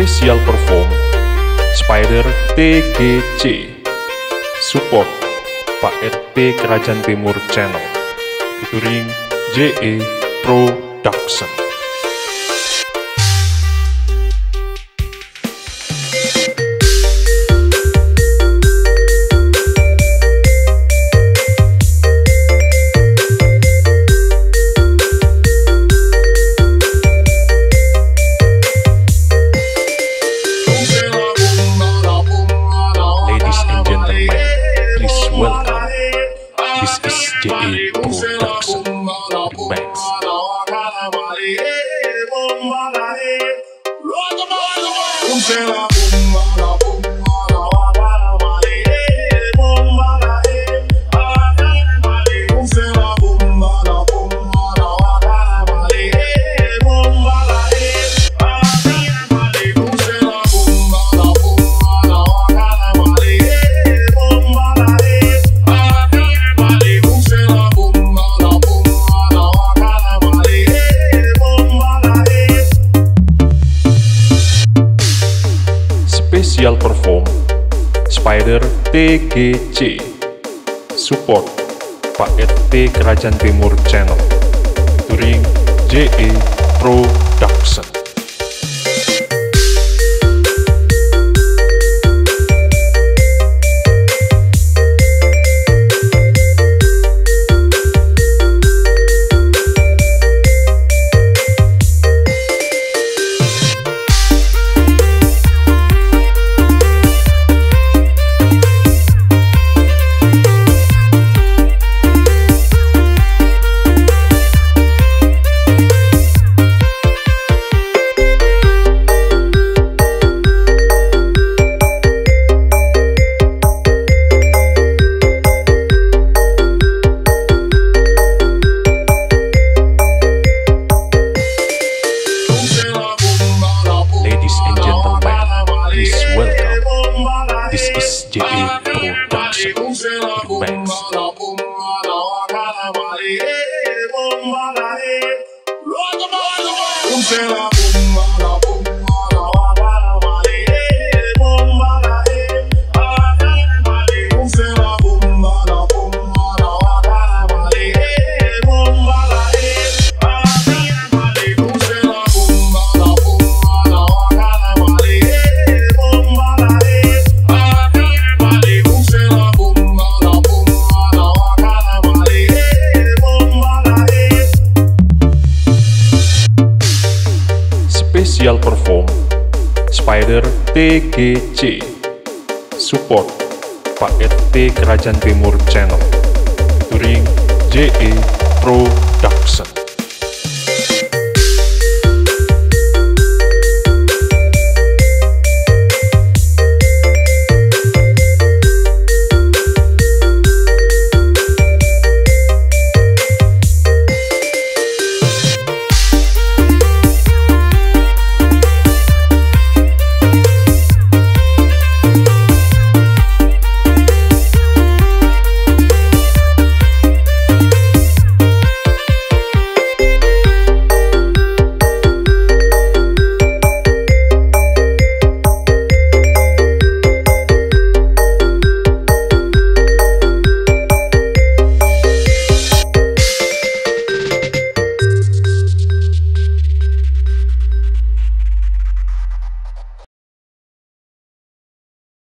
Special Perform Spider TGC Support Pak RT Kerajaan Timur Channel Featuring JE Production Lo hago, lo hago, Special Perform Spider TGC Support Pak RT Kerajaan Timur Channel Featuring JE Production Special TGC Support Pak RT Kerajaan Timur Channel. Featuring JE Production